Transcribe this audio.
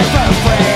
life afraid